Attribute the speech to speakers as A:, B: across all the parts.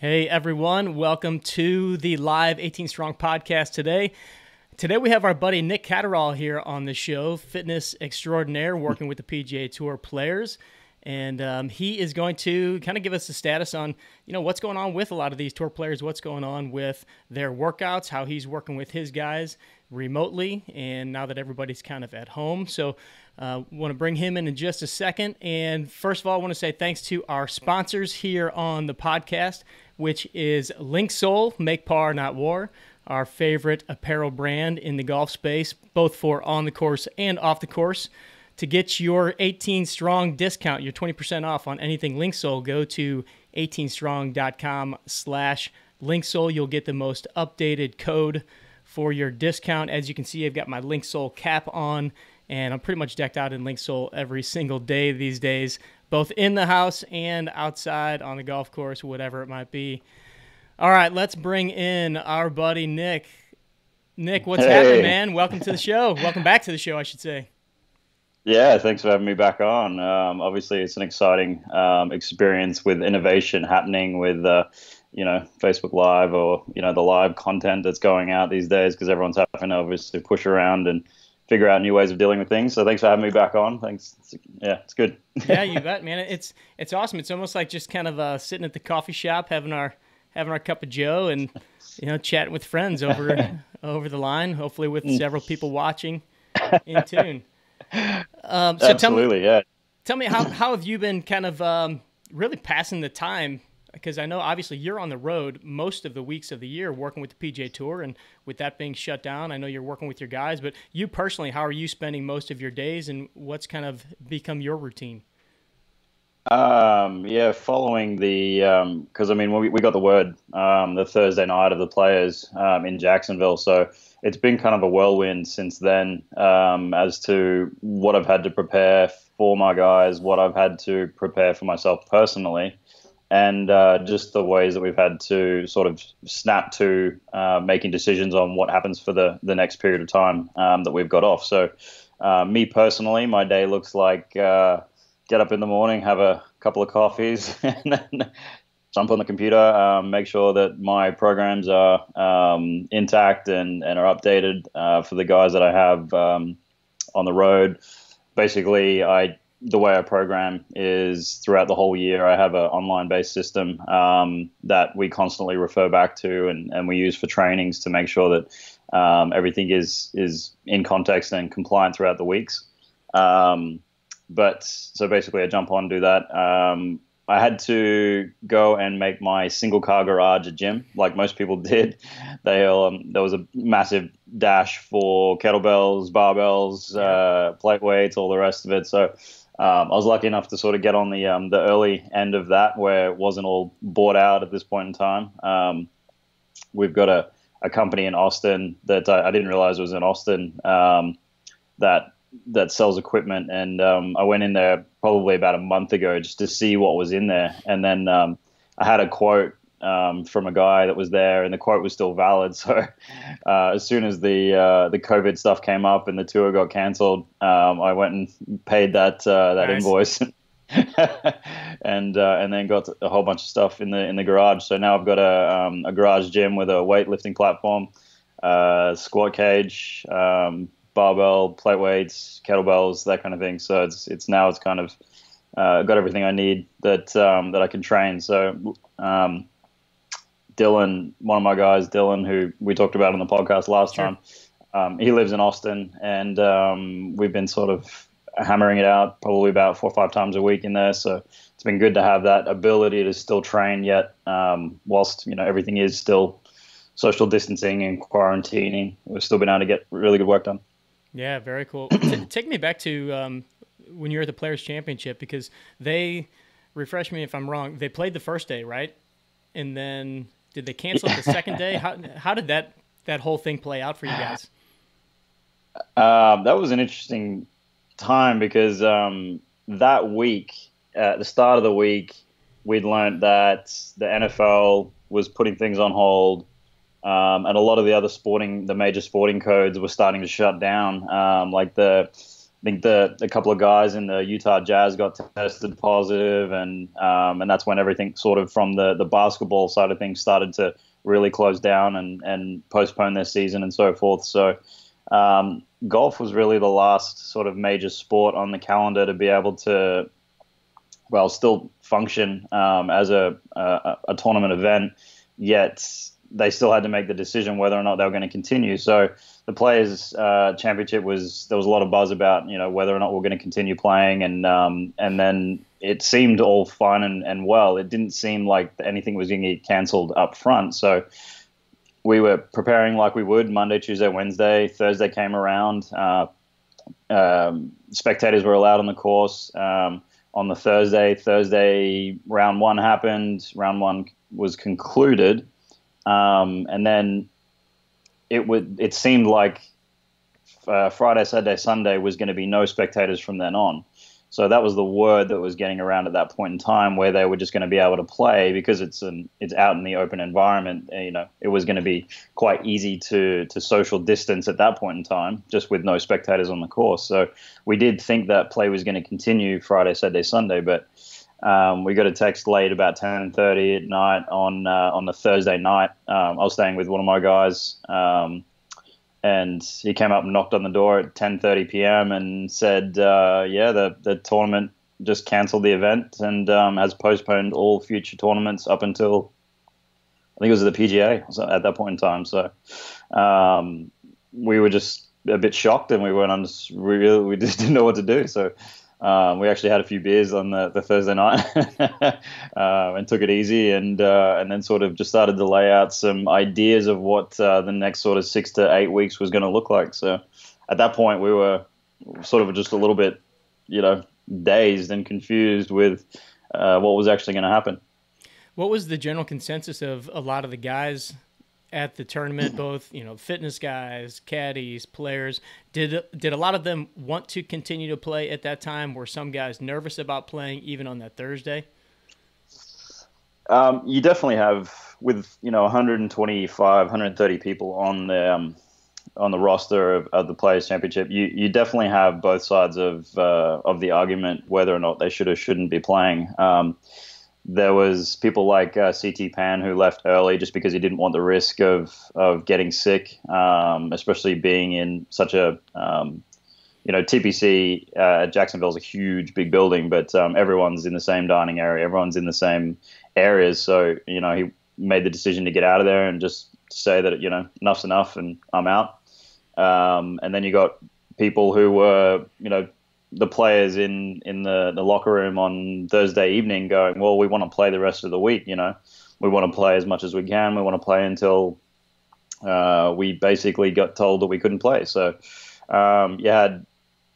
A: Hey everyone, welcome to the live 18 Strong podcast today. Today we have our buddy Nic Catterall here on the show, fitness extraordinaire, working with the PGA Tour players, and um, he is going to kind of give us a status on you know what's going on with a lot of these tour players, what's going on with their workouts, how he's working with his guys remotely, and now that everybody's kind of at home. So uh, want to bring him in in just a second. And first of all, I want to say thanks to our sponsors here on the podcast, which is Link Linksoul, Make Par Not War, our favorite apparel brand in the golf space, both for on the course and off the course. To get your 18 strong discount, your 20% off on anything Link Linksoul, go to 18strong.com slash Linksoul. You'll get the most updated code for your discount. As you can see, I've got my Link Linksoul cap on and I'm pretty much decked out in Link Linksoul every single day these days, both in the house and outside on the golf course, whatever it might be. All right, let's bring in our buddy Nic. Nic, what's hey. happening, man? Welcome to the show. Welcome back to the show, I should say.
B: Yeah, thanks for having me back on. Um, obviously, it's an exciting um, experience with innovation happening with, uh, you know, Facebook Live or you know the live content that's going out these days because everyone's having to obviously push around and figure out new ways of dealing with things. So thanks for having me back on. Thanks. Yeah, it's good.
A: yeah, you bet, man. It's it's awesome. It's almost like just kind of uh, sitting at the coffee shop having our having our cup of Joe and you know chatting with friends over over the line. Hopefully, with several people watching in tune.
B: Um, so Absolutely, tell me, yeah.
A: Tell me how how have you been kind of um, really passing the time because I know obviously you're on the road most of the weeks of the year working with the PGA Tour, and with that being shut down, I know you're working with your guys. But you personally, how are you spending most of your days, and what's kind of become your routine?
B: Um, yeah, following the because um, I mean we, we got the word um, the Thursday night of the players um, in Jacksonville, so it's been kind of a whirlwind since then um, as to what I've had to prepare for my guys, what I've had to prepare for myself personally and uh, just the ways that we've had to sort of snap to uh, making decisions on what happens for the, the next period of time um, that we've got off. So, uh, me personally, my day looks like uh, get up in the morning, have a couple of coffees, and then jump on the computer, um, make sure that my programs are um, intact and, and are updated uh, for the guys that I have um, on the road. Basically, I the way I program is throughout the whole year, I have an online based system um, that we constantly refer back to and, and we use for trainings to make sure that um, everything is, is in context and compliant throughout the weeks. Um, but so basically, I jump on, do that. Um, I had to go and make my single car garage a gym, like most people did. They um, there was a massive dash for kettlebells, barbells, uh, plate weights, all the rest of it. So um, I was lucky enough to sort of get on the um, the early end of that, where it wasn't all bought out at this point in time. Um, we've got a, a company in Austin that I, I didn't realize was in Austin um, that that sells equipment, and um, I went in there probably about a month ago just to see what was in there, and then um, I had a quote um, from a guy that was there, and the quote was still valid. So uh, as soon as the uh, the COVID stuff came up and the tour got cancelled, um, I went and paid that uh, that nice. invoice. and uh, and then got a whole bunch of stuff in the in the garage. So now I've got a um, a garage gym with a weightlifting platform, uh, squat cage, um, barbell, plate weights, kettlebells, that kind of thing. So it's it's now it's kind of uh, got everything I need that um, that I can train. So um, Dylan, one of my guys, Dylan, who we talked about on the podcast last sure. time, um, he lives in Austin, and um, we've been sort of hammering it out probably about four or five times a week in there. So it's been good to have that ability to still train yet, um, whilst you know everything is still social distancing and quarantining. We've still been able to get really good work done.
A: Yeah, very cool. T- take me back to um, when you were at the Players Championship because they refresh me if I'm wrong. They played the first day, right? And then did they cancel it the second day? How how did that that whole thing play out for you guys?
B: Um, that was an interesting time because um, that week, at the start of the week, we'd learned that the NFL was putting things on hold, um, and a lot of the other sporting, the major sporting codes were starting to shut down. Um, like the I think the a couple of guys in the Utah Jazz got tested positive, and um, and that's when everything sort of from the the basketball side of things started to really close down and and postpone their season and so forth. So. Um, golf was really the last sort of major sport on the calendar to be able to, well, still function um, as a, a, a tournament event, yet they still had to make the decision whether or not they were going to continue. So the Players uh, Championship was there was a lot of buzz about you know whether or not we're going to continue playing, and um, and then it seemed all fine and, and well. It didn't seem like anything was going to get cancelled up front. So we were preparing like we would Monday, Tuesday, Wednesday. Thursday came around. Uh, um, spectators were allowed on the course um, on the Thursday. Thursday round one happened. Round one was concluded, um, and then it would it seemed like uh, Friday, Saturday, Sunday was going to be no spectators from then on. So that was the word that was getting around at that point in time, where they were just going to be able to play because it's an it's out in the open environment. You know, it was going to be quite easy to to social distance at that point in time, just with no spectators on the course. So we did think that play was going to continue Friday, Saturday, Sunday, but um, we got a text late about 10:30 at night on uh, on the Thursday night. Um, I was staying with one of my guys. Um, and he came up and knocked on the door at 10:30 p.m. and said, uh, "Yeah, the the tournament just cancelled the event and um, has postponed all future tournaments up until I think it was the PGA at that point in time." So um, we were just a bit shocked and we weren't under, we, we just didn't know what to do. So um, we actually had a few beers on the, the Thursday night uh, and took it easy, and uh, and then sort of just started to lay out some ideas of what uh, the next sort of six to eight weeks was going to look like. So at that point, we were sort of just a little bit, you know, dazed and confused with uh, what was actually going to happen.
A: What was the general consensus of a lot of the guys at the tournament, both you know fitness guys, caddies, players. Did did a lot of them want to continue to play at that time? Were some guys nervous about playing even on that Thursday?
B: Um, you definitely have with you know 125, 130 people on the um, on the roster of, of, the Players Championship. You you definitely have both sides of uh, of the argument whether or not they should or shouldn't be playing. Um, there was people like uh, CT Pan who left early just because he didn't want the risk of of getting sick, um, especially being in such a um, you know TPC uh, at Jacksonville is a huge big building, but um, everyone's in the same dining area, everyone's in the same areas, so you know he made the decision to get out of there and just say that you know enough's enough and I'm out. Um, and then you got people who were you know the players in in the, the locker room on Thursday evening going, well, we want to play the rest of the week. You know, we want to play as much as we can. We want to play until uh, we basically got told that we couldn't play. So um, you had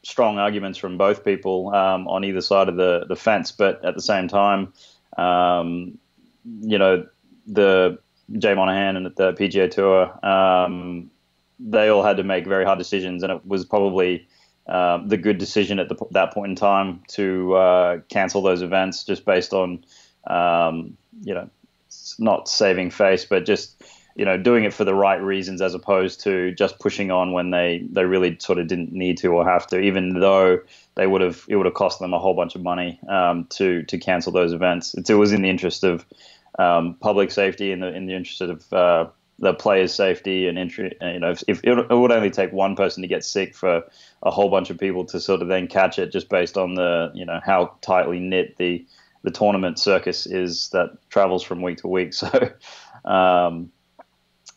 B: strong arguments from both people um, on either side of the the fence, but at the same time, um, you know, the Jay Monahan and the PGA Tour, um, they all had to make very hard decisions, and it was probably um, the good decision at the, that point in time to uh, cancel those events just based on, um, you know, not saving face, but just, you know, doing it for the right reasons as opposed to just pushing on when they, they really sort of didn't need to or have to, even though they would have, it would have cost them a whole bunch of money um, to, to cancel those events. It's, it was in the interest of um, public safety in the, in the interest of, uh, the player's safety and entry. You know, if, if it, would only take one person to get sick for a whole bunch of people to sort of then catch it, just based on the you know how tightly knit the the tournament circus is that travels from week to week. So, um,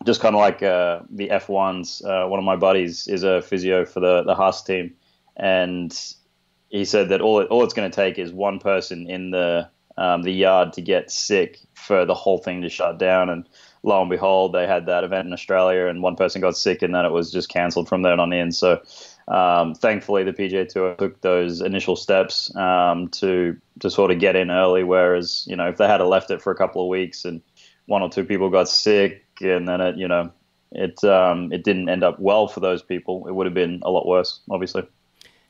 B: just kind of like uh, the F1s. Uh, one of my buddies is a physio for the the Haas team, and he said that all all it's going to take is one person in the um, the yard to get sick for the whole thing to shut down and lo and behold, they had that event in Australia, and one person got sick, and then it was just cancelled from then on in. So, um, thankfully, the PGA Tour took those initial steps um, to to sort of get in early. Whereas, you know, if they had left it for a couple of weeks and one or two people got sick, and then it, you know, it um, it didn't end up well for those people, it would have been a lot worse, obviously.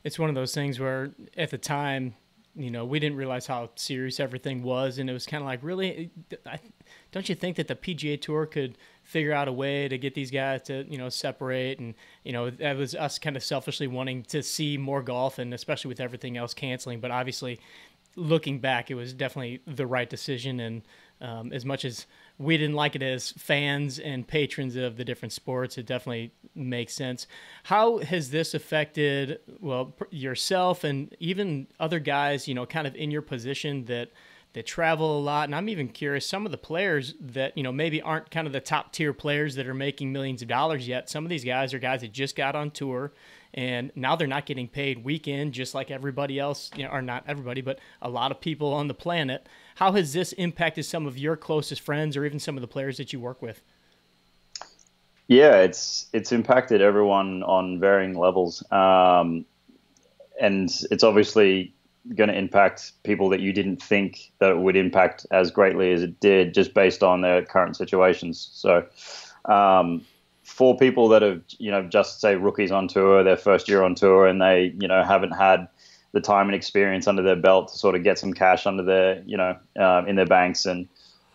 A: It's one of those things where, at the time, you know, we didn't realize how serious everything was, and it was kind of like, really, don't you think that the PGA Tour could figure out a way to get these guys to, you know, separate? And you know, that was us kind of selfishly wanting to see more golf, and especially with everything else canceling. But obviously, looking back, it was definitely the right decision, and um, as much as we didn't like it as fans and patrons of the different sports. It definitely makes sense. How has this affected, well, yourself and even other guys, you know, kind of in your position that that travel a lot? And I'm even curious, some of the players that, you know, maybe aren't kind of the top tier players that are making millions of dollars yet. Some of these guys are guys that just got on tour and now they're not getting paid weekend just like everybody else, you know, or not everybody, but a lot of people on the planet. How has this impacted some of your closest friends or even some of the players that you work with?
B: Yeah, it's it's impacted everyone on varying levels, um, and it's obviously going to impact people that you didn't think that it would impact as greatly as it did, just based on their current situations. So, um, for people that have you know just say rookies on tour, their first year on tour, and they you know haven't had the time and experience under their belt to sort of get some cash under their you know uh, in their banks, and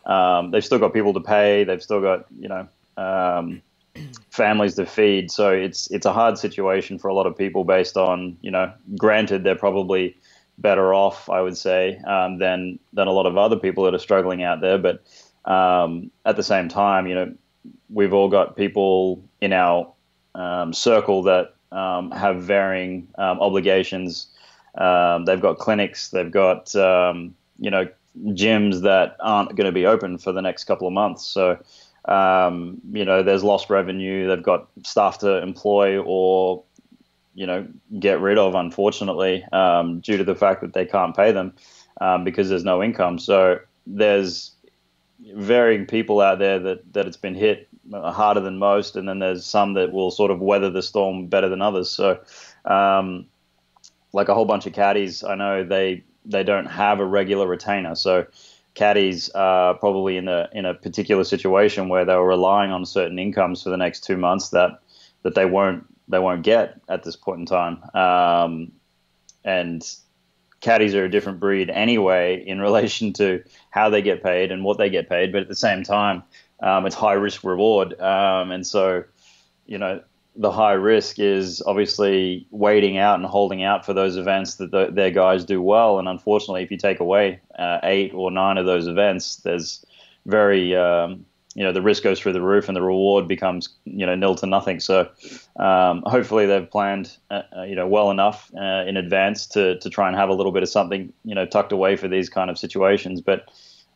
B: um, they've still got people to pay, they've still got you know um, families to feed, so it's it's a hard situation for a lot of people based on you know granted they're probably better off, I would say, um, than than a lot of other people that are struggling out there. But um, at the same time, you know, we've all got people in our um, circle that um, have varying um, obligations. Um, they've got clinics, they've got you know gyms that aren't going to be open for the next couple of months. So you know there's lost revenue. They've got staff to employ or you know get rid of, unfortunately, due to the fact that they can't pay them because there's no income. So there's varying people out there that, that it's been hit harder than most, and then there's some that will sort of weather the storm better than others. So, um, like a whole bunch of caddies, I know they they don't have a regular retainer, so caddies are probably in a in a particular situation where they were relying on certain incomes for the next two months that that they won't they won't get at this point in time. Um, and caddies are a different breed anyway in relation to how they get paid and what they get paid. But at the same time, um, it's high risk reward, um, and so you know the high risk is obviously waiting out and holding out for those events that the, their guys do well. And unfortunately, if you take away uh, eight or nine of those events, there's very um, you know the risk goes through the roof and the reward becomes you know nil to nothing. So um, hopefully they've planned uh, uh, you know well enough uh, in advance to to try and have a little bit of something you know tucked away for these kind of situations. But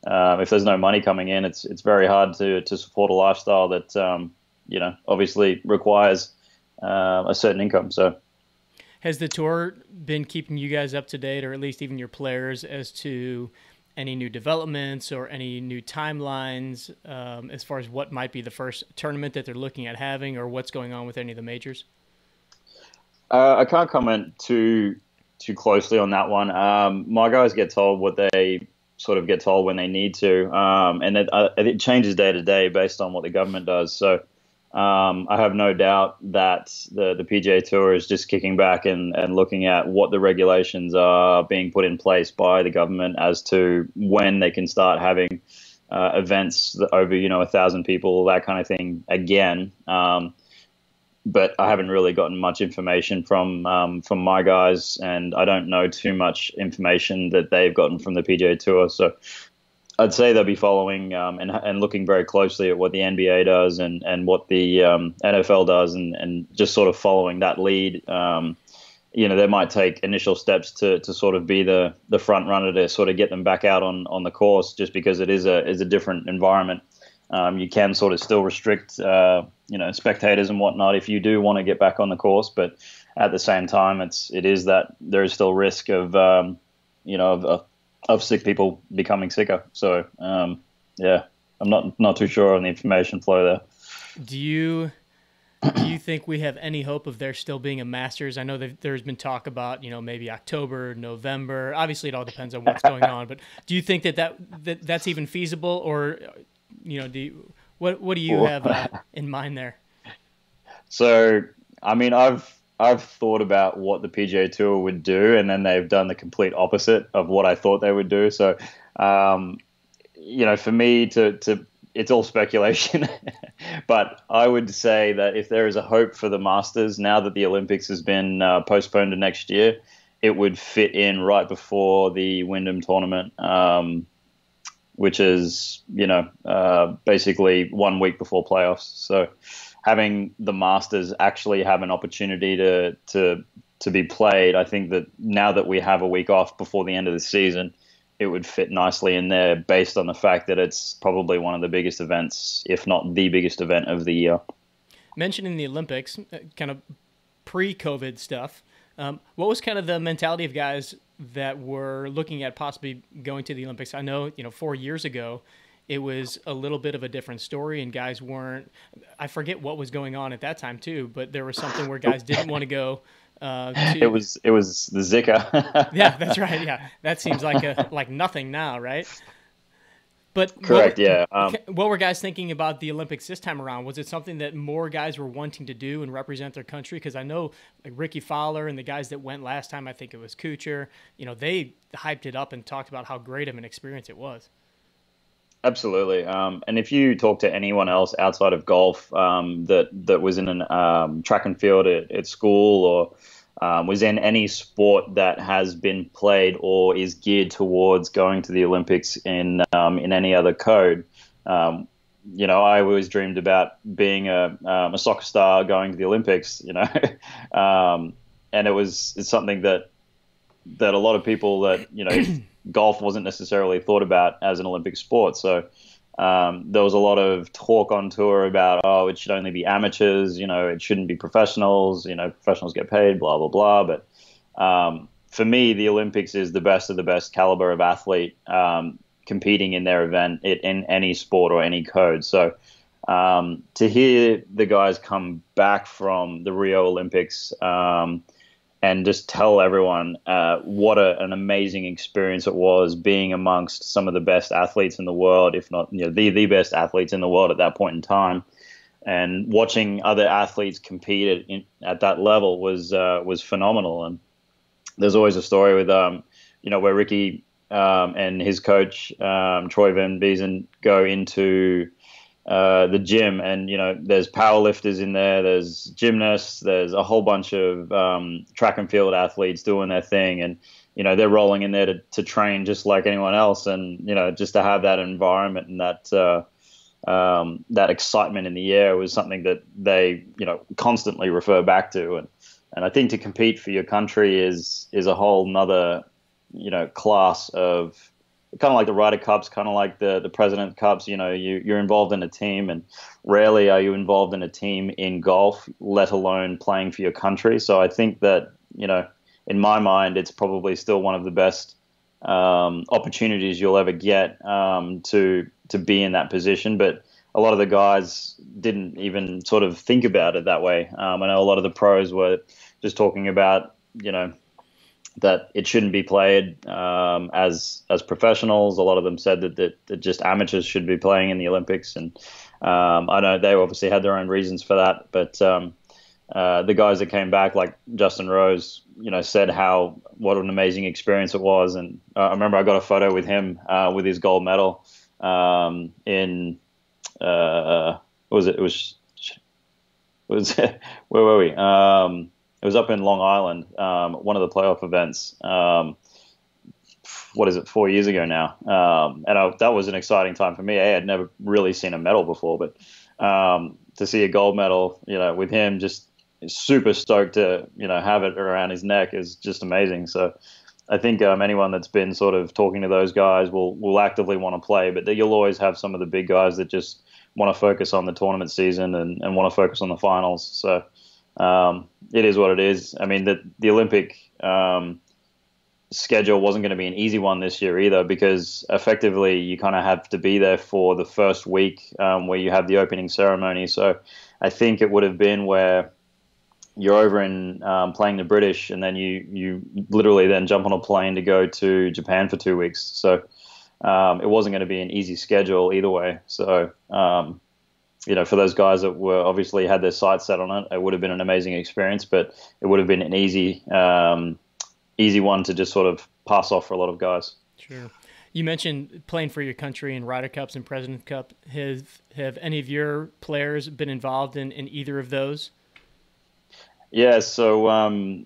B: um, if there's no money coming in, it's it's very hard to to support a lifestyle that um, you know obviously requires uh, a certain income. So.
A: Has the tour been keeping you guys up to date, or at least even your players, as to any new developments or any new timelines um, as far as what might be the first tournament that they're looking at having or what's going on with any of the majors?
B: Uh, I can't comment too too closely on that one. Um, my guys get told what they sort of get told when they need to, um, and it, uh, it changes day to day based on what the government does. So um, I have no doubt that the, the PGA Tour is just kicking back and, and looking at what the regulations are being put in place by the government as to when they can start having uh, events over, you know, a thousand people, that kind of thing again. Um, but I haven't really gotten much information from um, from my guys, and I don't know too much information that they've gotten from the PGA Tour. So I'd say they'll be following um, and, and looking very closely at what the NBA does and, and what the um, NFL does and, and just sort of following that lead. Um, you know, they might take initial steps to, to sort of be the, the front runner to sort of get them back out on, on the course just because it is a, is a different environment. Um, you can sort of still restrict, uh, you know, spectators and whatnot if you do want to get back on the course, but at the same time, it's it is that there is still risk of, um, you know, of, of of sick people becoming sicker. So um, yeah, I'm not not too sure on the information flow there.
A: Do you do you think we have any hope of there still being a Masters? I know that there's been talk about you know maybe October, November. Obviously, it all depends on what's going on. But do you think that, that, that that's even feasible, or you know, do you, what what do you have uh, in mind there?
B: So I mean, I've I've thought about what the PGA Tour would do, and then they've done the complete opposite of what I thought they would do. So, um, you know, for me to to it's all speculation, but I would say that if there is a hope for the Masters now that the Olympics has been uh, postponed to next year, it would fit in right before the Wyndham tournament, um, which is you know uh, basically one week before playoffs. So having the Masters actually have an opportunity to to to be played, I think that now that we have a week off before the end of the season, it would fit nicely in there based on the fact that it's probably one of the biggest events, if not the biggest event of the year.
A: Mentioning the Olympics, uh, kind of pre-COVID stuff. Um, what was kind of the mentality of guys that were looking at possibly going to the Olympics? I know, you know, four years ago, it was a little bit of a different story, and guys weren't. I forget what was going on at that time too, but there was something where guys didn't want to go. Uh, to...
B: It was it was the Zika.
A: yeah, that's right. Yeah, that seems like a like nothing now, right? But
B: correct,
A: what,
B: yeah. Um,
A: what were guys thinking about the Olympics this time around? Was it something that more guys were wanting to do and represent their country? Because I know like Rickie Fowler and the guys that went last time, I think it was Kuchar. You know, they hyped it up and talked about how great of an experience it was.
B: Absolutely, um, and if you talk to anyone else outside of golf um, that that was in an um, track and field at, at school or um, was in any sport that has been played or is geared towards going to the Olympics in um, in any other code. Um, you know, I always dreamed about being a, a soccer star going to the Olympics. You know, and it was it's something that that a lot of people that you know golf wasn't necessarily thought about as an Olympic sport. So um, there was a lot of talk on tour about, oh, it should only be amateurs, you know, it shouldn't be professionals, you know, professionals get paid, blah, blah, blah. But um, for me, the Olympics is the best of the best caliber of athlete um, competing in their event in any sport or any code. So um, to hear the guys come back from the Rio Olympics, um, and just tell everyone uh, what a, an amazing experience it was being amongst some of the best athletes in the world, if not you know, the the best athletes in the world at that point in time. And watching other athletes compete at, in, at that level was uh, was phenomenal. And there's always a story with um, you know where Rickie um, and his coach um, Troy Van Biezen go into uh, the gym, and you know, there's powerlifters in there, there's gymnasts, there's a whole bunch of um, track and field athletes doing their thing, and you know, they're rolling in there to, to train just like anyone else, and you know, just to have that environment and that uh, um, that excitement in the air was something that they you know constantly refer back to, and and I think to compete for your country is is a whole nother you know class of kind of like the Ryder Cups, kind of like the the President Cups. You know, you you're involved in a team, and rarely are you involved in a team in golf, let alone playing for your country. So I think that you know, in my mind, it's probably still one of the best um, opportunities you'll ever get um, to to be in that position. But a lot of the guys didn't even sort of think about it that way. Um, I know a lot of the pros were just talking about you know that it shouldn't be played um, as as professionals. A lot of them said that, that, that just amateurs should be playing in the Olympics, and um, I know they obviously had their own reasons for that. But um, uh, the guys that came back, like Justin Rose, you know, said how what an amazing experience it was, and uh, I remember I got a photo with him uh, with his gold medal um, in uh, was it? It was was where were we? It was up in Long Island, um, one of the playoff events. Um, what is it? Four years ago now, um, and I, that was an exciting time for me. I had never really seen a medal before, but um, to see a gold medal, you know, with him, just super stoked to you know have it around his neck is just amazing. So. I think um, anyone that's been sort of talking to those guys will will actively want to play, but you'll always have some of the big guys that just want to focus on the tournament season and, and want to focus on the finals. So um, it is what it is. I mean, the the Olympic um, schedule wasn't going to be an easy one this year either because effectively you kind of have to be there for the first week um, where you have the opening ceremony. So I think it would have been where you're over in um, playing the British and then you you literally then jump on a plane to go to Japan for two weeks. So um, it wasn't going to be an easy schedule either way. So um, you know, for those guys that were obviously had their sights set on it, it would have been an amazing experience. But it would have been an easy, um, easy one to just sort of pass off for a lot of guys.
A: Sure. You mentioned playing for your country in Ryder Cups and President's Cup. Have have any of your players been involved in, in either of those?
B: Yeah, so um,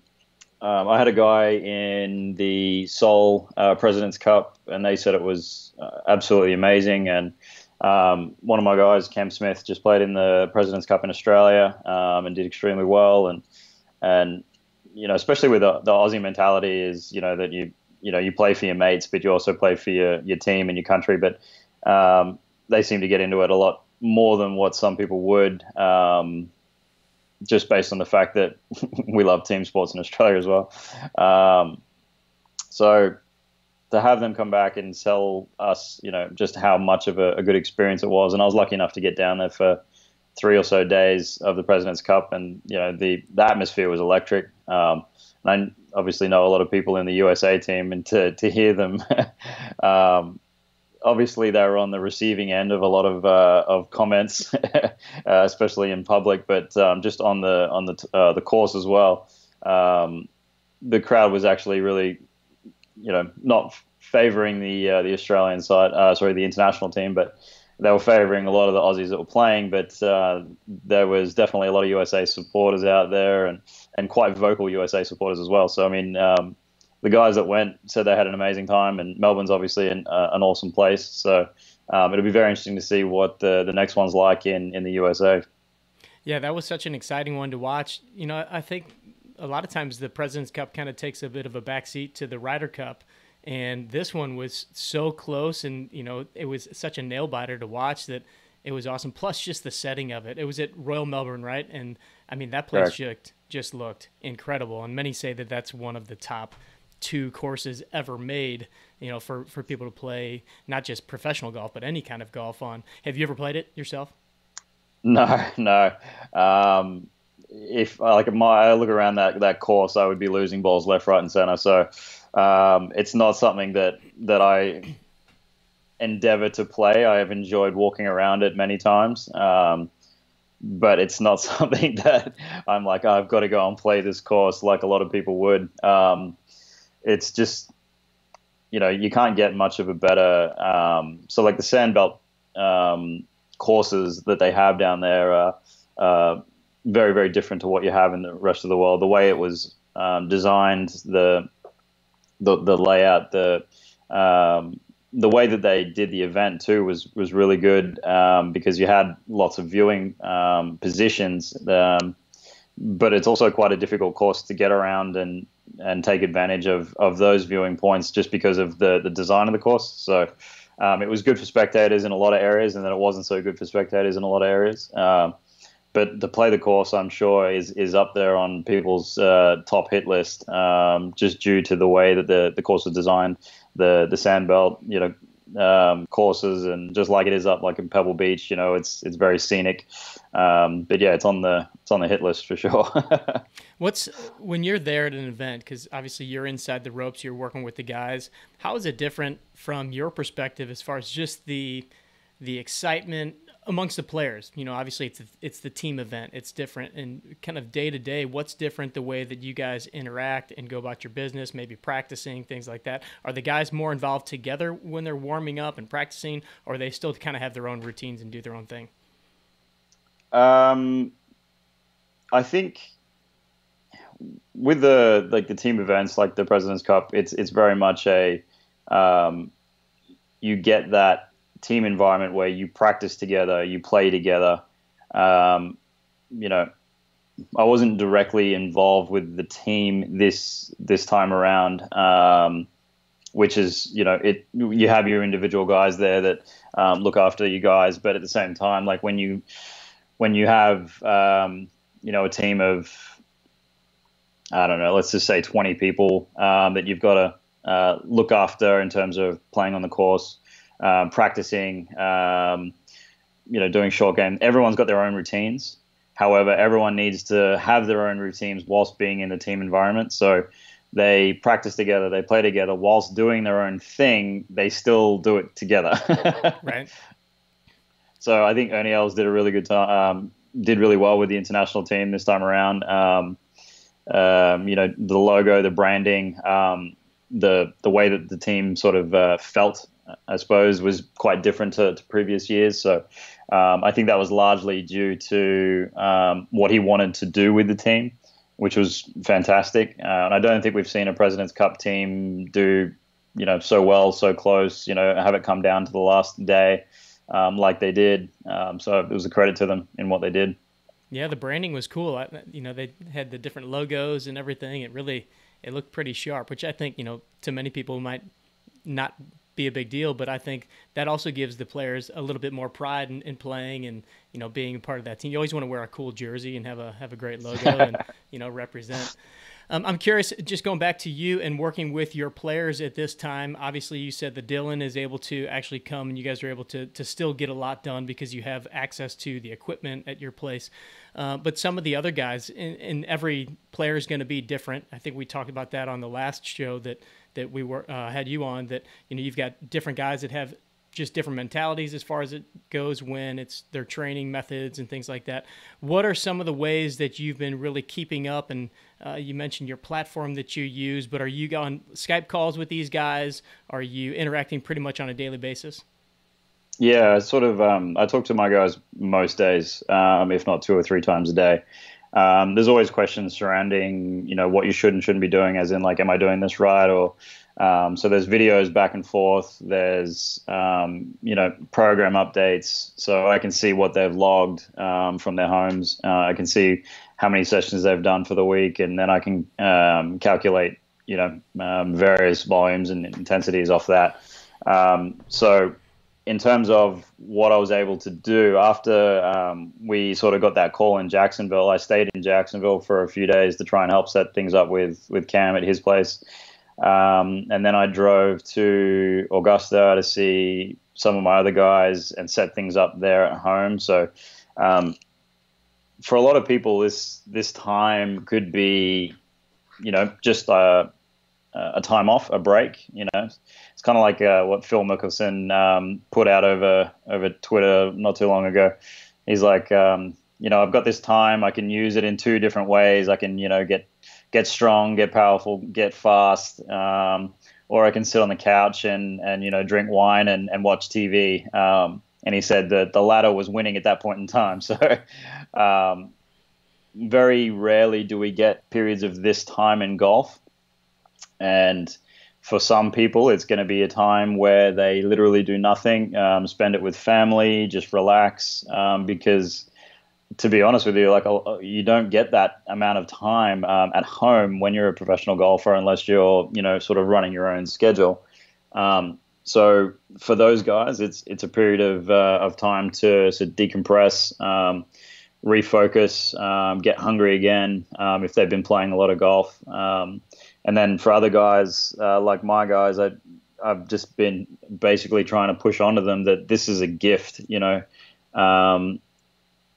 B: um, I had a guy in the Seoul uh, President's Cup, and they said it was uh, absolutely amazing. And um, one of my guys, Cam Smith, just played in the President's Cup in Australia um, and did extremely well. And and you know, especially with the, the Aussie mentality, is you know that you you know you play for your mates, but you also play for your, your team and your country. But um, they seem to get into it a lot more than what some people would, um, just based on the fact that we love team sports in Australia as well. Um, so to have them come back and sell us, you know, just how much of a, a, good experience it was, and I was lucky enough to get down there for three or so days of the President's Cup, and you know the the atmosphere was electric. Um, and I obviously know a lot of people in the USA team, and to to hear them, um, obviously they were on the receiving end of a lot of uh, of comments, uh, especially in public, but um, just on the on the uh, the course as well. Um, the crowd was actually really, you know, not favouring the uh, the Australian side, uh, sorry, the international team, but they were favouring a lot of the Aussies that were playing, but uh, there was definitely a lot of USA supporters out there and, and quite vocal USA supporters as well. So, I mean, um, the guys that went said they had an amazing time, and Melbourne's obviously an, uh, an awesome place. So, um, it'll be very interesting to see what the, the next one's like in, in the USA.
A: Yeah, that was such an exciting one to watch. You know, I think a lot of times the President's Cup kind of takes a bit of a backseat to the Ryder Cup and this one was so close and you know it was such a nail biter to watch that it was awesome plus just the setting of it. It was at royal melbourne right? And i mean that place just just looked incredible and many say that that's one of the top two courses ever made you know for for people to play not just professional golf but any kind of golf on. Have you ever played it yourself?
B: No no. Um if like my I look around that that course, I would be losing balls left, right, and center. So um, it's not something that that I endeavor to play. I have enjoyed walking around it many times, um, but it's not something that I'm like oh, I've got to go and play this course like a lot of people would. Um, it's just you know you can't get much of a better um, so like the sandbelt um, courses that they have down there uh, very very different to what you have in the rest of the world. The way it was um, designed, the the the layout, the um, the way that they did the event too was was really good um, because you had lots of viewing um, positions, um, but it's also quite a difficult course to get around and and take advantage of of those viewing points just because of the the design of the course. So. Um, it was good for spectators in a lot of areas, and then it wasn't so good for spectators in a lot of areas. Um, but to play the course, I'm sure is is up there on people's uh, top hit list, um, just due to the way that the, the course was designed, the the sand belt, you know, um, courses, and just like it is up like in Pebble Beach, you know, it's it's very scenic. Um, but yeah, it's on the it's on the hit list for sure.
A: What's when you're there at an event? Because obviously you're inside the ropes, you're working with the guys. How is it different from your perspective as far as just the the excitement amongst the players. You know, obviously it's it's the team event. It's different and kind of day to day. What's different the way that you guys interact and go about your business? Maybe practicing things like that. Are the guys more involved together when they're warming up and practicing, or they still kind of have their own routines and do their own thing?
B: Um, I think with the like the team events like the President's Cup, it's it's very much a um, you get that team environment where you practice together, you play together. Um, you know, I wasn't directly involved with the team this this time around, um, which is you know it. You have your individual guys there that um, look after you guys, but at the same time, like when you when you have um, you know a team of I don't know, let's just say 20 people um, that you've got to uh, look after in terms of playing on the course um, practicing, um, you know, doing short game. Everyone's got their own routines. However, everyone needs to have their own routines whilst being in the team environment. So they practice together, they play together, whilst doing their own thing. They still do it together.
A: right.
B: so I think Ernie Els did a really good time, um, did really well with the international team this time around. Um, um, you know, the logo, the branding, um, the the way that the team sort of uh, felt, I suppose, was quite different to, to previous years. So um, I think that was largely due to um, what he wanted to do with the team, which was fantastic. Uh, and I don't think we've seen a President's Cup team do, you know, so well, so close. You know, have it come down to the last day um, like they did. Um, so it was a credit to them in what they did.
A: Yeah, the branding was cool. I, you know, they had the different logos and everything. It really it looked pretty sharp, which I think you know to many people might not be a big deal, but I think that also gives the players a little bit more pride in, in playing and you know being a part of that team. You always want to wear a cool jersey and have a have a great logo and you know represent. Um, I'm curious, just going back to you and working with your players at this time. Obviously, you said that Dylan is able to actually come, and you guys are able to to still get a lot done because you have access to the equipment at your place. Uh, but some of the other guys, and, every player is going to be different. I think we talked about that on the last show that that we were uh, had you on. That you know you've got different guys that have just different mentalities as far as it goes when it's their training methods and things like that. What are some of the ways that you've been really keeping up? And uh, you mentioned your platform that you use, but are you on Skype calls with these guys? Are you interacting pretty much on a daily basis?
B: Yeah, sort of. Um, I talk to my guys most days, um, if not two or three times a day. Um, there's always questions surrounding, you know, what you should and shouldn't be doing, as in, like, am I doing this right, or um, so there's videos back and forth. There's um, you know program updates, so I can see what they've logged um, from their homes. Uh, I can see how many sessions they've done for the week, and then I can um, calculate you know um, various volumes and intensities off that. So in terms of what I was able to do after we sort of got that call in Jacksonville, I stayed in Jacksonville for a few days to try and help set things up with with Cam at his place. Um, and then I drove to Augusta to see some of my other guys and set things up there at home. So, um, for a lot of people, this this time could be, you know, just a, a time off, a break. You know, it's kind of like uh, what Phil Mickelson um, put out over over Twitter not too long ago. He's like, um, you know, I've got this time. I can use it in two different ways. I can, you know, get get strong, get powerful, get fast, um, or I can sit on the couch and and you know drink wine and, and watch TV. Um, and he said that the latter was winning at that point in time. So um, very rarely do we get periods of this time in golf, and for some people, it's going to be a time where they literally do nothing, um, spend it with family, just relax, um, because to be honest with you, like you don't get that amount of time um, at home when you're a professional golfer unless you're, you know, sort of running your own schedule. Um, so for those guys, it's it's a period of uh, of time to, to decompress, um, refocus, um, get hungry again um, if they've been playing a lot of golf, um, and then for other guys uh, like my guys, I I've just been basically trying to push onto them that this is a gift, you know. Um,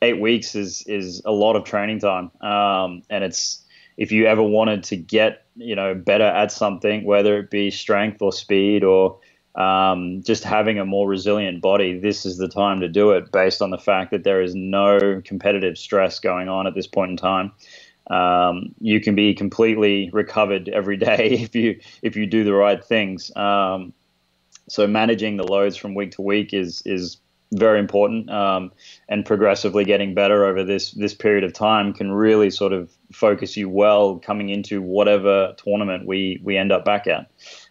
B: eight weeks is is a lot of training time, um, and it's if you ever wanted to get you know better at something, whether it be strength or speed or um, just having a more resilient body, this is the time to do it. Based on the fact that there is no competitive stress going on at this point in time, um, you can be completely recovered every day if you if you do the right things. Um, so managing the loads from week to week is is very important. Um, and progressively getting better over this this period of time can really sort of focus you well coming into whatever tournament we we end up back at.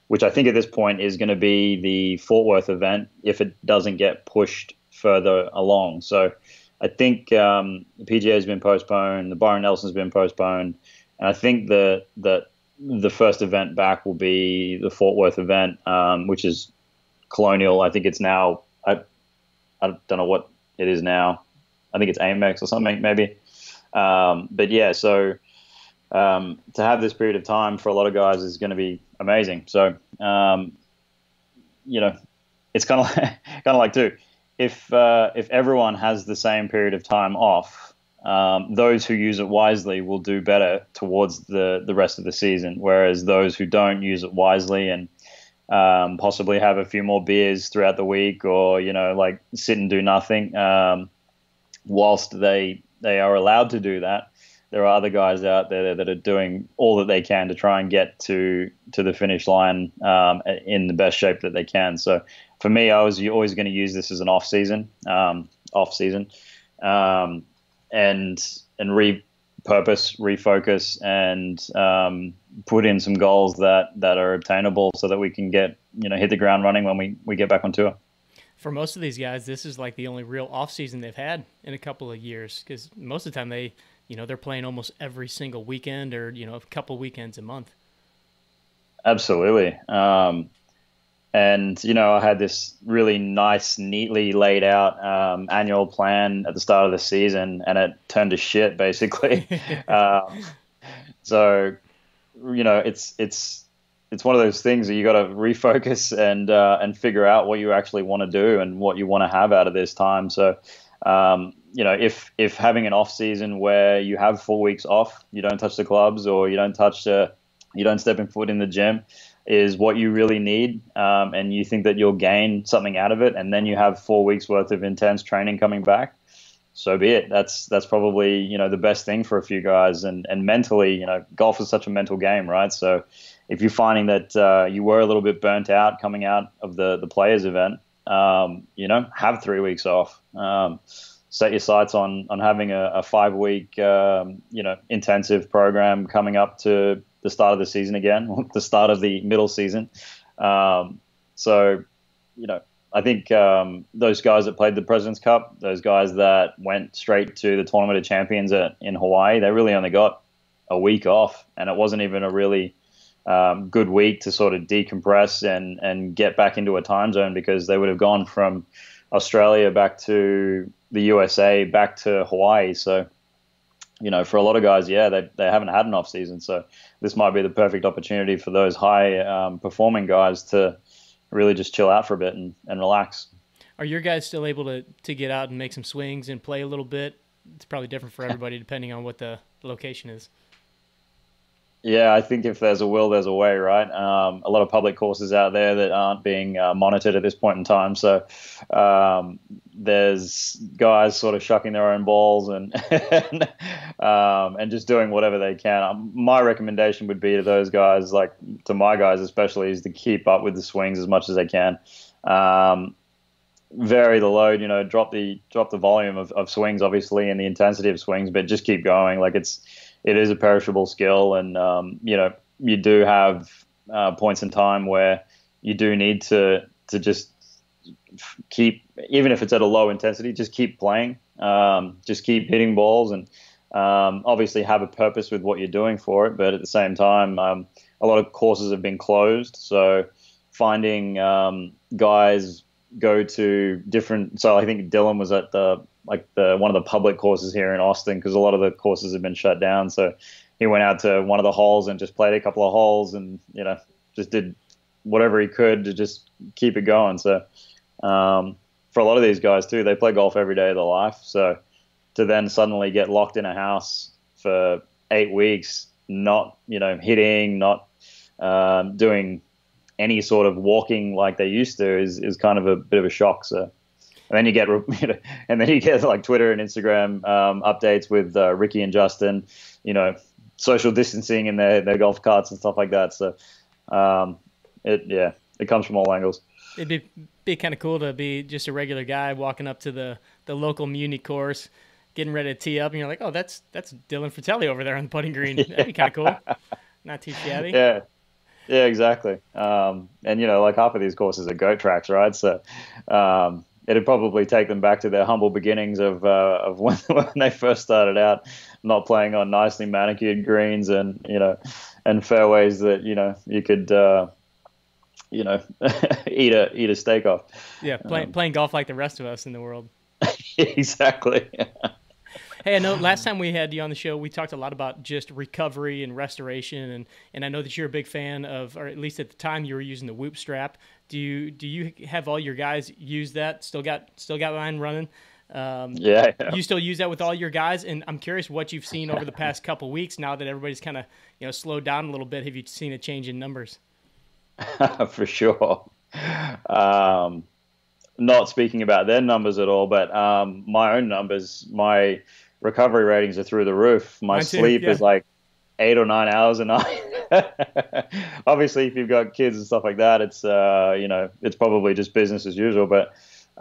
B: Which I think at this point is going to be the Fort Worth event if it doesn't get pushed further along. So I think um, the PGA has been postponed, the Byron Nelson's been postponed, and I think the the the first event back will be the Fort Worth event, um, which is Colonial. I think it's now I I don't know what it is now. I think it's Amex or something, maybe. Um, but yeah, so um, to have this period of time for a lot of guys is going to be amazing. So, um, you know, it's kind of like, kind of like too, if uh, if everyone has the same period of time off, um, those who use it wisely will do better towards the the rest of the season. Whereas those who don't use it wisely and um, possibly have a few more beers throughout the week, or you know, like sit and do nothing. Um, whilst they they are allowed to do that, there are other guys out there that are doing all that they can to try and get to to the finish line um, in the best shape that they can. So for me, I was always going to use this as an off season, um, off season, um, and and repurpose, refocus, and um, put in some goals that that are obtainable so that we can get you know hit the ground running when we we get back on tour
A: for most of these guys, this is like the only real off season they've had in a couple of years because most of the time they, you know, they're playing almost every single weekend or you know a couple weekends a month.
B: Absolutely. Um, and you know, I had this really nice, neatly laid out um, annual plan at the start of the season, and it turned to shit basically. um, so, you know, it's it's it's one of those things that you got to refocus and uh, and figure out what you actually want to do and what you want to have out of this time. So, um, you know, if if having an off season where you have four weeks off, you don't touch the clubs or you don't touch the, you don't step in foot in the gym, is what you really need, um, and you think that you'll gain something out of it, and then you have four weeks worth of intense training coming back. So be it. That's that's probably you know the best thing for a few guys, and and mentally, you know, golf is such a mental game, right? So if you're finding that uh, you were a little bit burnt out coming out of the the players event, um, you know, have three weeks off. Um, set your sights on on having a, a five week um, you know intensive program coming up to the start of the season again, the start of the middle season. Um, so, you know, I think um, those guys that played the Presidents Cup, those guys that went straight to the Tournament of Champions at, in Hawaii, they really only got a week off, and it wasn't even a really um, good week to sort of decompress and and get back into a time zone because they would have gone from Australia back to the USA back to Hawaii. So, you know, for a lot of guys, yeah, they they haven't had an off season. So this might be the perfect opportunity for those high um, performing guys to really just chill out for a bit and, and relax.
A: Are your guys still able to, to get out and make some swings and play a little bit? It's probably different for everybody depending on what the location is.
B: Yeah, I think if there's a will, there's a way, right? Um, a lot of public courses out there that aren't being uh, monitored at this point in time. So um, there's guys sort of shucking their own balls and and, um, and just doing whatever they can. Um, my recommendation would be to those guys, like to my guys especially, is to keep up with the swings as much as they can. Um, vary the load, you know, drop the drop the volume of, of swings, obviously, and the intensity of swings, but just keep going. Like it's it is a perishable skill, and um, you know you do have uh, points in time where you do need to to just keep, even if it's at a low intensity, just keep playing, um, just keep hitting balls, and um, obviously have a purpose with what you're doing for it. But at the same time, um, a lot of courses have been closed, so finding um, guys go to different. So I think Dylan was at the like the one of the public courses here in Austin because a lot of the courses have been shut down. So he went out to one of the holes and just played a couple of holes and you know just did whatever he could to just keep it going. So um, for a lot of these guys too, they play golf every day of their life. So to then suddenly get locked in a house for eight weeks, not you know hitting, not um, doing any sort of walking like they used to, is is kind of a bit of a shock. So and then you get you know, and then you get like Twitter and Instagram um, updates with uh, Rickie and Justin, you know, social distancing in their, their golf carts and stuff like that. So, um, it yeah, it comes from all angles.
A: It'd be be kind of cool to be just a regular guy walking up to the the local muni course, getting ready to tee up, and you're like, oh, that's that's Dylan Frittelli over there on the putting green. That'd be kind of cool. Not too shabby.
B: Yeah. Yeah, exactly. Um, and you know, like half of these courses are goat tracks, right? So, um, it'd probably take them back to their humble beginnings of uh, of when, when they first started out, not playing on nicely manicured greens and you know, and fairways that you know you could. Uh, you know, eat a eat a steak off.
A: Yeah, playing um, playing golf like the rest of us in the world.
B: exactly.
A: Hey, I know last time we had you on the show, we talked a lot about just recovery and restoration, and, and I know that you're a big fan of, or at least at the time you were using the Whoop strap. Do you do you have all your guys use that? Still got still got line running?
B: Um, yeah, yeah,
A: You still use that with all your guys, and I'm curious what you've seen over the past couple weeks. Now that everybody's kind of you know slowed down a little bit, have you seen a change in numbers?
B: for sure. Um, not speaking about their numbers at all, but um, my own numbers, my recovery ratings are through the roof. My Mine sleep too, yeah. is like eight or nine hours a night. Obviously, if you've got kids and stuff like that, it's uh, you know it's probably just business as usual. But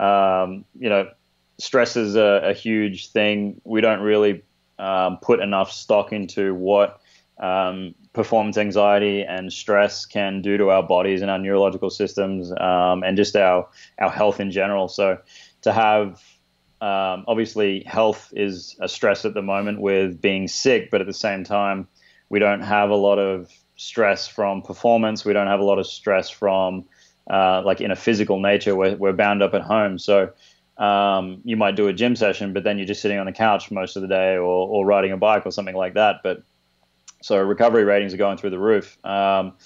B: um, you know, stress is a, a, huge thing. We don't really um, put enough stock into what um, performance anxiety and stress can do to our bodies and our neurological systems um, and just our our health in general. So to have um, obviously health is a stress at the moment with being sick, but at the same time we don't have a lot of stress from performance. We don't have a lot of stress from uh, like in a physical nature. We're, we're bound up at home. So um, you might do a gym session, but then you're just sitting on the couch most of the day or, or riding a bike or something like that. But so recovery ratings are going through the roof. Um,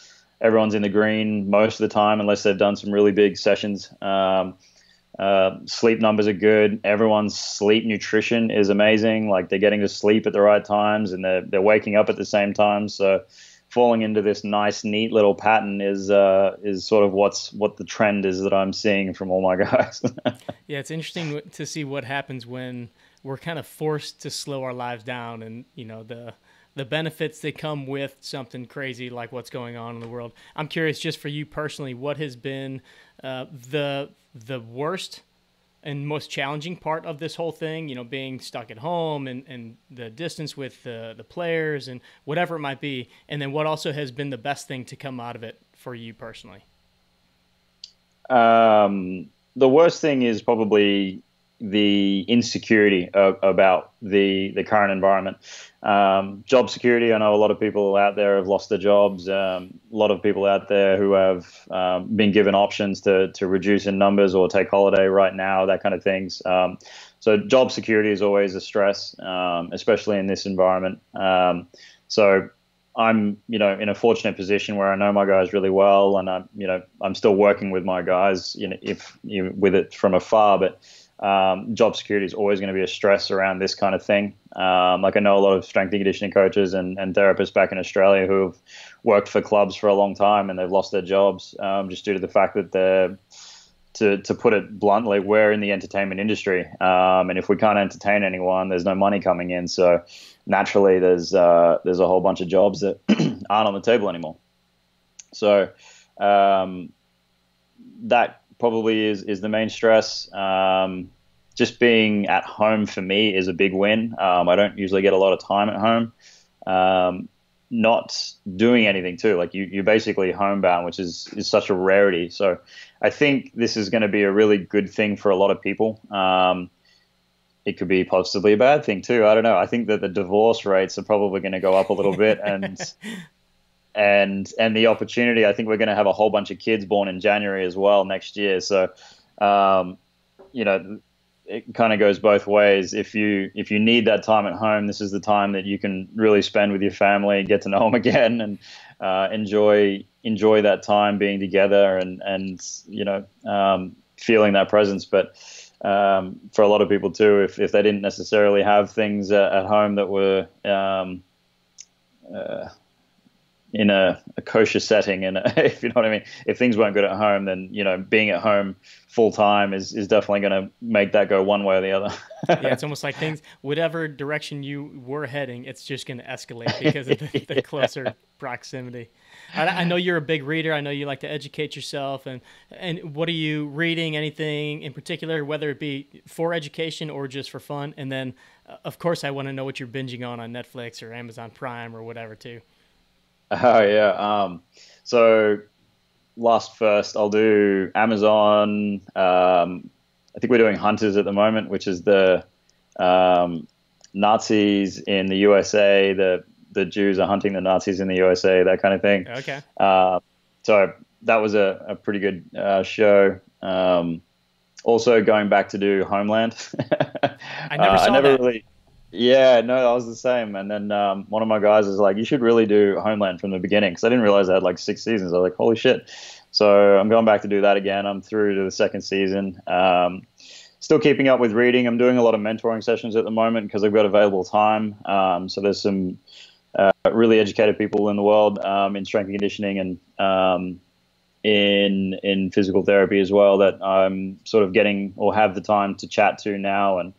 B: everyone's in the green most of the time, unless they've done some really big sessions. Um, uh, sleep numbers are good. Everyone's sleep nutrition is amazing. Like they're getting to sleep at the right times and they're they're waking up at the same time. So falling into this nice, neat little pattern is uh, is sort of what's what the trend is that I'm seeing from all my guys.
A: yeah, it's interesting to see what happens when we're kind of forced to slow our lives down, and you know the the benefits that come with something crazy like what's going on in the world. I'm curious, just for you personally, what has been uh, the the worst and most challenging part of this whole thing, you know, being stuck at home and, and the distance with the, the players and whatever it might be. And then what also has been the best thing to come out of it for you personally?
B: Um, the worst thing is probably the insecurity of, about the the current environment. Um, job security. I know a lot of people out there have lost their jobs. Um, a lot of people out there who have um, been given options to to reduce in numbers or take holiday right now, that kind of things. Um, so job security is always a stress, um, especially in this environment. Um, so I'm, you know, in a fortunate position where I know my guys really well, and I'm, you know, I'm still working with my guys, you know, if with it from afar, but um, job security is always going to be a stress around this kind of thing. Um, like I know a lot of strength and conditioning coaches and, and therapists back in Australia who have worked for clubs for a long time and they've lost their jobs um, just due to the fact that they're, to, to put it bluntly, we're in the entertainment industry. Um, and if we can't entertain anyone, there's no money coming in. So naturally, there's, uh, there's a whole bunch of jobs that aren't on the table anymore. So um, that probably is is the main stress. Um, just being at home for me is a big win. Um, I don't usually get a lot of time at home. Um, not doing anything too, like you, you're basically homebound, which is is such a rarity. So I think this is going to be a really good thing for a lot of people. Um, it could be possibly a bad thing too. I don't know. I think that the divorce rates are probably going to go up a little bit, and and and the opportunity. I think we're going to have a whole bunch of kids born in January as well next year. So, um, you know, it kind of goes both ways. If you if you need that time at home, this is the time that you can really spend with your family, get to know them again, and uh, enjoy enjoy that time being together and and you know um, feeling that presence. But um, for a lot of people too, if if they didn't necessarily have things uh, at home that were um, uh, in a, a kosher setting. And if you know what I mean, if things weren't good at home, then you know being at home full time is is definitely going to make that go one way or the other.
A: yeah, it's almost like things, whatever direction you were heading, it's just going to escalate because of the, the closer proximity. I, I, know you're a big reader. I know you like to educate yourself. And and what are you reading? Anything in particular, whether it be for education or just for fun? And then, uh, of course, I want to know what you're binging on on Netflix or Amazon Prime or whatever too.
B: Oh yeah. Um, so last first, I'll do Amazon. Um, I think we're doing Hunters at the moment, which is the um, Nazis in the USA. The the Jews are hunting the Nazis in the USA. That kind of thing.
A: Okay.
B: Uh, so that was a, a pretty good uh, show. Um, also going back to do Homeland.
A: I never uh, saw I never really
B: yeah, no, I was the same. And then um, one of my guys was like, "You should really do Homeland from the beginning," because I didn't realize I had like six seasons. I was like, "Holy shit!" So I'm going back to do that again. I'm through to the second season. Um, still keeping up with reading. I'm doing a lot of mentoring sessions at the moment because I've got available time. Um, so there's some uh, really educated people in the world um, in strength and conditioning, and um, in in physical therapy as well that I'm sort of getting or have the time to chat to now, and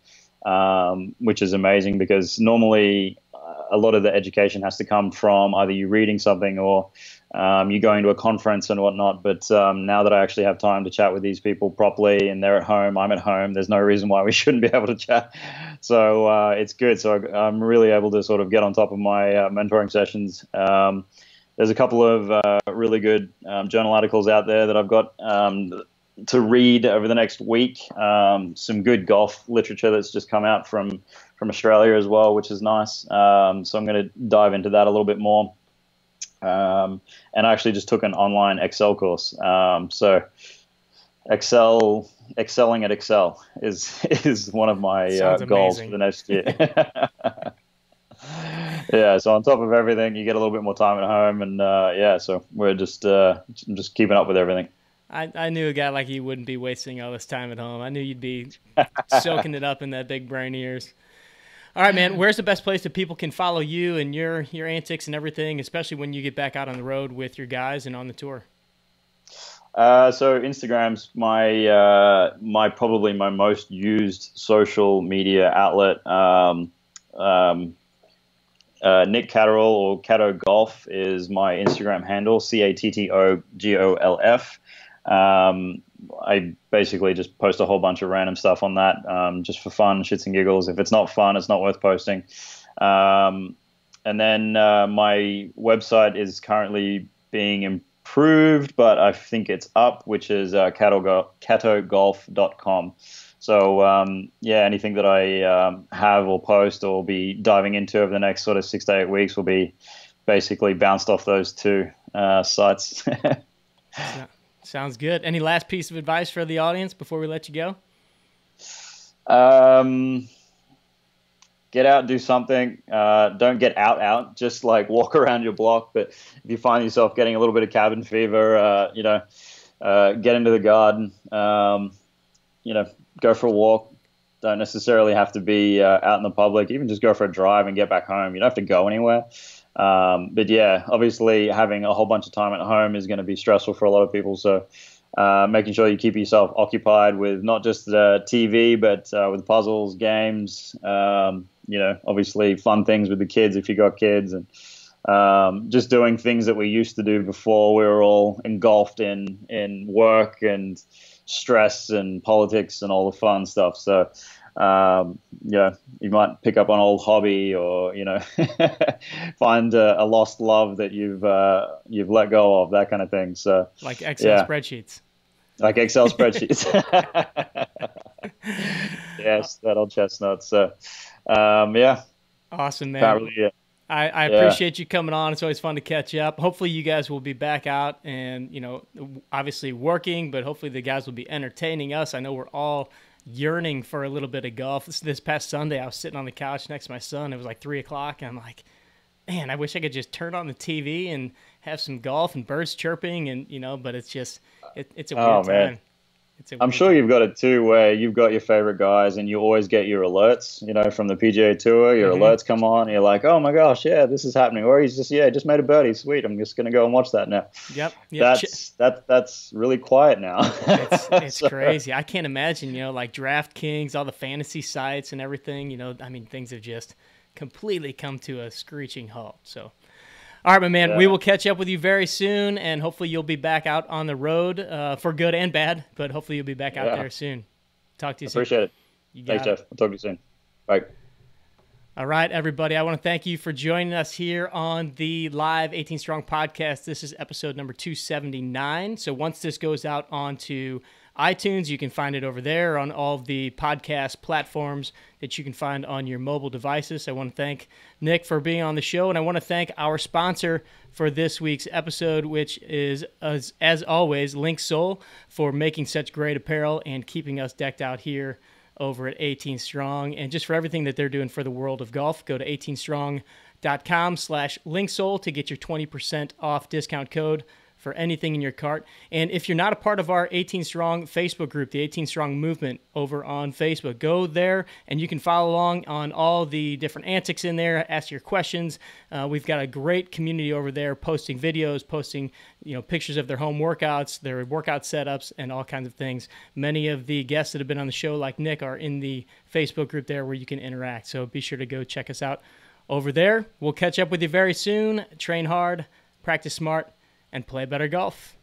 B: um, which is amazing because normally uh, a lot of the education has to come from either you reading something or um, you going to a conference and whatnot. But um, now that I actually have time to chat with these people properly and they're at home, I'm at home, there's no reason why we shouldn't be able to chat. So uh, it's good. So I, am really able to sort of get on top of my uh, mentoring sessions. Um, there's a couple of uh, really good um, journal articles out there that I've got um, to read over the next week. Um, some good golf literature that's just come out from from Australia as well, which is nice. so I'm going to dive into that a little bit more. Um, and I actually just took an online Excel course. Um, so Excel, excelling at Excel is is one of my uh, goals for the next year. yeah, so on top of everything, you get a little bit more time at home, and uh, yeah, so we're just uh, just keeping up with everything.
A: I, I knew a guy like you wouldn't be wasting all this time at home. I knew you'd be soaking it up in that big brain ears. All right, man. Where's the best place that people can follow you and your your antics and everything, especially when you get back out on the road with your guys and on the tour?
B: Uh, so Instagram's my uh, my probably my most used social media outlet. Um, um, uh, Nic Catterall or Catto Golf is my Instagram handle. C A T T O G O L F. Um, I basically just post a whole bunch of random stuff on that um, just for fun, shits and giggles. If it's not fun, it's not worth posting. Um, and then uh, my website is currently being improved, but I think it's up, which is uh, cattogolf.com. So um, yeah, anything that I um, have or post or be diving into over the next sort of six to eight weeks will be basically bounced off those two uh, sites.
A: yeah. Sounds good. Any last piece of advice for the audience before we let you go?
B: Um, get out, do something. Uh, don't get out, out. Just like walk around your block. But if you find yourself getting a little bit of cabin fever, uh, you know, uh, get into the garden. Um, you know, go for a walk. Don't necessarily have to be uh, out in the public. Even just go for a drive and get back home. You don't have to go anywhere. Um, but yeah, obviously having a whole bunch of time at home is going to be stressful for a lot of people. So uh, making sure you keep yourself occupied with not just uh, TV, but uh, with puzzles, games. Um, you know, obviously fun things with the kids if you got kids, and um, just doing things that we used to do before we were all engulfed in in work and stress and politics and all the fun stuff. So um, you know, you might pick up an old hobby or you know, find a, a, lost love that you've uh, you've let go of, that kind of thing. So
A: like Excel yeah. spreadsheets.
B: Like Excel spreadsheets. yes, that old chestnut. So, um, yeah.
A: Awesome, man. Really, yeah. I, I yeah. appreciate you coming on. It's always fun to catch up. Hopefully, you guys will be back out and, you know, obviously working, but hopefully the guys will be entertaining us. I know we're all yearning for a little bit of golf. This, this past Sunday, I was sitting on the couch next to my son. It was like three o'clock, and I'm like, man, I wish I could just turn on the TV and have some golf and birds chirping, and you know. But it's just, it, it's a oh, weird man. time.
B: I'm sure you've got it too, where you've got your favorite guys, and you always get your alerts. You know, from the PGA Tour, your mm-hmm. alerts come on, and you're like, "Oh my gosh, yeah, this is happening." Or he's just, "Yeah, just made a birdie, sweet. I'm just gonna go and watch that now."
A: Yep.
B: yep. That's that. That's really quiet now.
A: it's, it's so. crazy. I can't imagine. You know, like DraftKings, all the fantasy sites, and everything. You know, I mean, things have just completely come to a screeching halt. So all right, my man. Yeah. We will catch up with you very soon, and hopefully you'll be back out on the road uh, for good and bad. But hopefully you'll be back out yeah. there soon. Talk to you
B: Appreciate
A: soon.
B: Appreciate it. Thanks, it. Jeff. I'll talk to you soon. Bye.
A: All right, everybody. I want to thank you for joining us here on the live 18 Strong podcast. This is episode number 279. So once this goes out onto iTunes. You can find it over there on all of the podcast platforms that you can find on your mobile devices. I want to thank Nic for being on the show, and I want to thank our sponsor for this week's episode, which is, as, as always, Linksoul for making such great apparel and keeping us decked out here over at 18 Strong. And just for everything that they're doing for the world of golf, go to 18strong.com slash linksoul to get your 20% off discount code for anything in your cart. And if you're not a part of our 18 Strong Facebook group, the 18 Strong Movement over on Facebook, go there and you can follow along on all the different antics in there, ask your questions. Uh, we've got a great community over there posting videos, posting you know pictures of their home workouts, their workout setups, and all kinds of things. Many of the guests that have been on the show, like Nic, are in the Facebook group there where you can interact. So be sure to go check us out over there. We'll catch up with you very soon. Train hard, practice smart, and play better golf.